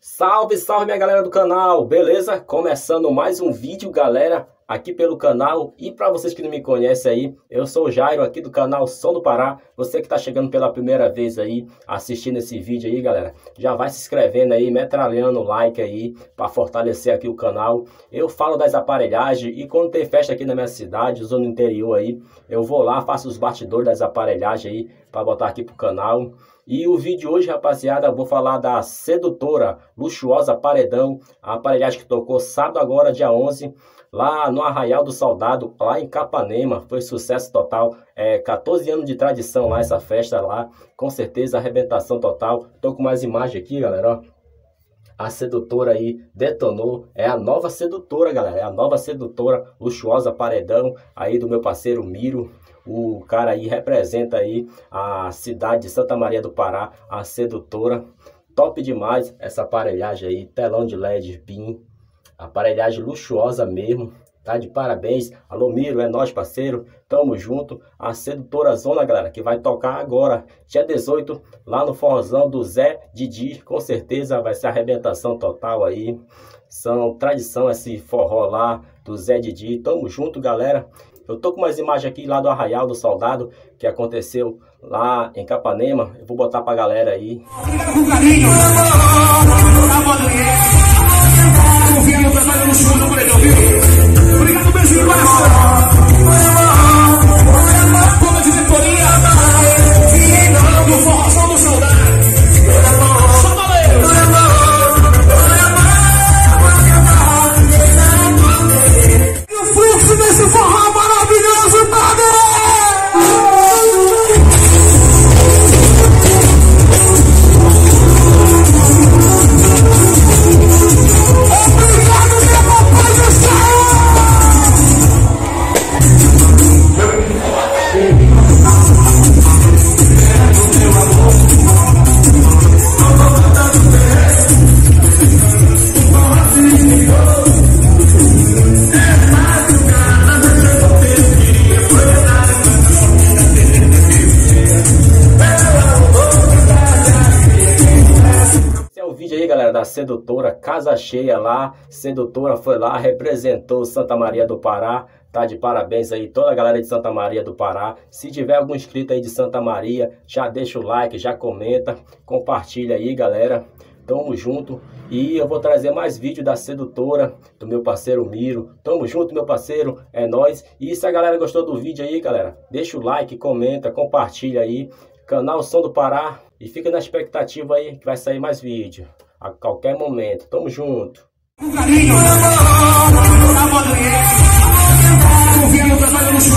Salve, salve minha galera do canal, beleza? Começando mais um vídeo, galera, aqui pelo canal. E para vocês que não me conhecem aí, eu sou o Jairo aqui do canal Som do Pará. Você que está chegando pela primeira vez aí, assistindo esse vídeo aí, galera, já vai se inscrevendo aí, metralhando o like aí, para fortalecer aqui o canal. Eu falo das aparelhagens e quando tem festa aqui na minha cidade, zona interior aí, eu vou lá, faço os bastidores das aparelhagens aí, para botar aqui pro canal. E o vídeo hoje, rapaziada, vou falar da sedutora, luxuosa paredão, a aparelhagem que tocou sábado agora, dia 11, lá no Arraial do Soldado, lá em Capanema, foi sucesso total, é, 14 anos de tradição lá, essa festa lá, com certeza arrebentação total, tô com mais imagem aqui, galera, ó. A sedutora aí detonou, é a nova sedutora, galera, é a nova sedutora, luxuosa paredão aí do meu parceiro Miro, o cara aí representa aí a cidade de Santa Maria do Pará, a sedutora. Top demais essa aparelhagem aí, telão de LED BIM, aparelhagem luxuosa mesmo. Tá de parabéns. Alô, Miro, é nós, parceiro. Tamo junto. A Sedutora Zona, galera, que vai tocar agora, dia 18, lá no forrozão do Zé Didi. Com certeza vai ser arrebentação total aí. São tradição esse forró lá do Zé Didi. Tamo junto, galera. Eu tô com umas imagens aqui lá do Arraial do Soldado, que aconteceu lá em Capanema. Eu vou botar pra galera aí. Obrigado da sedutora Casa Cheia lá. Sedutora foi lá, representou Santa Maria do Pará. Tá de parabéns aí toda a galera de Santa Maria do Pará. Se tiver algum inscrito aí de Santa Maria, já deixa o like, já comenta, compartilha aí, galera. Tamo junto. E eu vou trazer mais vídeo da sedutora, do meu parceiro Miro. Tamo junto, meu parceiro. É nós. E se a galera gostou do vídeo aí, galera, deixa o like, comenta, compartilha aí. Canal Som do Pará. E fica na expectativa aí que vai sair mais vídeo a qualquer momento. Tamo junto. Carinho,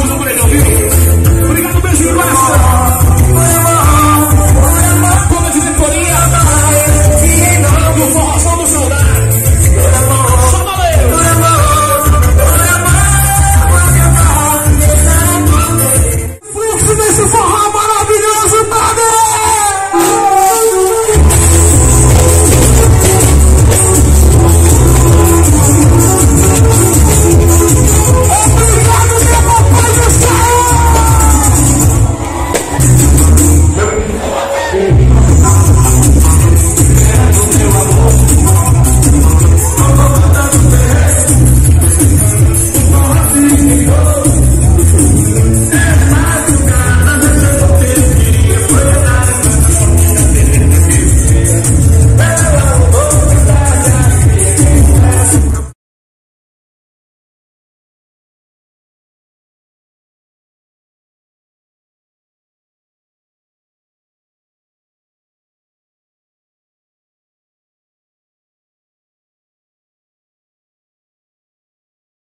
no